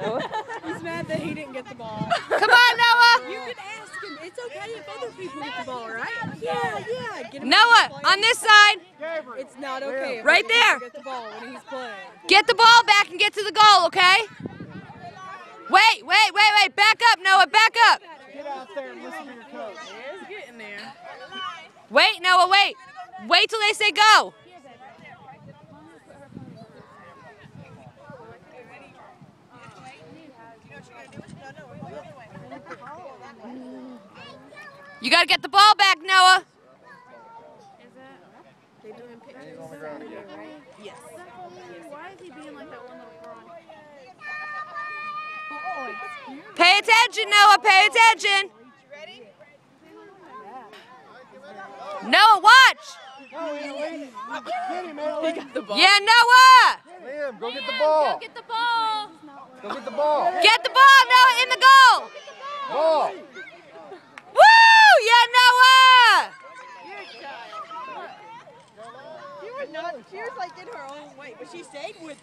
Noah. He's mad that he didn't get the ball. Come on, Noah. You can ask him. It's okay if other people get the ball, right? Yeah, yeah. Get him Noah, on this side. It's not okay. Right there. Get the ball when he's playing. Get the ball back and get to the goal, okay? Wait, wait, wait, wait. Back up, Noah. Back up. Get out there and listen to your coach. It is getting there. Wait, Noah, wait. Wait till they say go. You gotta get the ball back, Noah. They doing pictures. He's on the ground again. Yes. Why is he being like that one little oh, frog? Pay attention, Noah. Pay attention. Noah, watch. Oh, no, he's leading. Get him, Italy. The ball. Yeah, Noah. Liam, go get the ball. Get the ball. Go get the ball. Get the ball, Noah, in the goal. Ball. Woo! Yeah, Noah. She was not. She was like in her own way, but she stayed with.